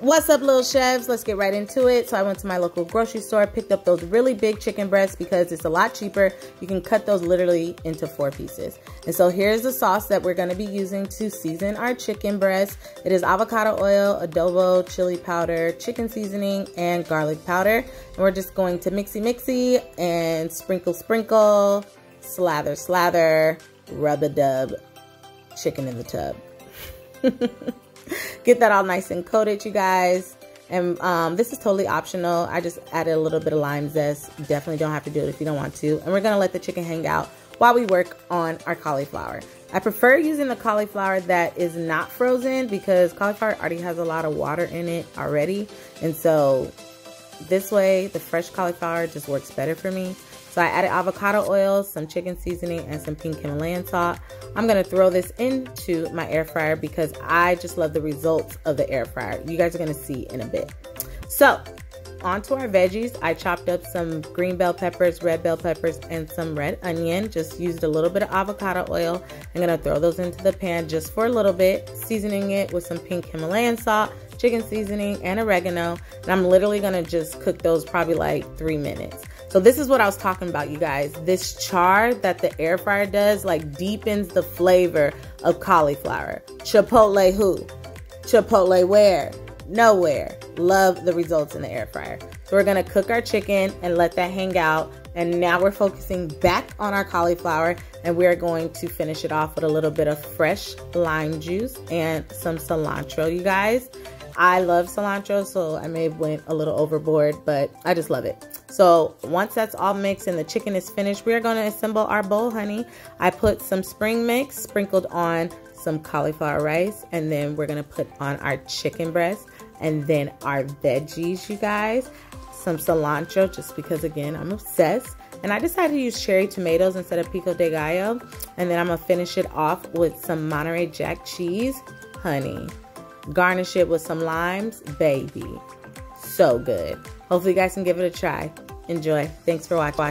What's up, little chefs? Let's get right into it. So I went to my local grocery store, picked up those really big chicken breasts because it's a lot cheaper. You can cut those literally into four pieces. And so here's the sauce that we're going to be using to season our chicken breasts. It is avocado oil, adobo, chili powder, chicken seasoning, and garlic powder. And we're just going to mixy mixy and sprinkle sprinkle, slather slather, rub a dub, chicken in the tub. Get that all nice and coated, you guys. And um, this is totally optional. I just added a little bit of lime zest. Definitely don't have to do it if you don't want to. And we're to let the chicken hang out while we work on our cauliflower. I prefer using the cauliflower that is not frozen because cauliflower already has a lot of water in it already. And so this way, the fresh cauliflower just works better for me. So I added avocado oil, some chicken seasoning, and some pink Himalayan salt. I'm gonna throw this into my air fryer because I just love the results of the air fryer. You guys are gonna see in a bit. So onto our veggies. I chopped up some green bell peppers, red bell peppers, and some red onion. Just used a little bit of avocado oil. I'm gonna throw those into the pan just for a little bit, seasoning it with some pink Himalayan salt, chicken seasoning, and oregano. And I'm literally gonna just cook those probably like three minutes. So this is what I was talking about, you guys. This char that the air fryer does like deepens the flavor of cauliflower. Chipotle who? Chipotle where? Nowhere. Love the results in the air fryer. So we're gonna cook our chicken and let that hang out. And now we're focusing back on our cauliflower and we're going to finish it off with a little bit of fresh lime juice and some cilantro, you guys. I love cilantro, so I may have went a little overboard, but I just love it. So once that's all mixed and the chicken is finished, we're gonna assemble our bowl, honey. I put some spring mix sprinkled on some cauliflower rice, and then we're gonna put on our chicken breast, and then our veggies, you guys. Some cilantro, just because again, I'm obsessed. And I decided to use cherry tomatoes instead of pico de gallo. And then I'm gonna finish it off with some Monterey Jack cheese, honey. Garnish it with some limes, baby. So good. Hopefully you guys can give it a try. Enjoy. Thanks for watching.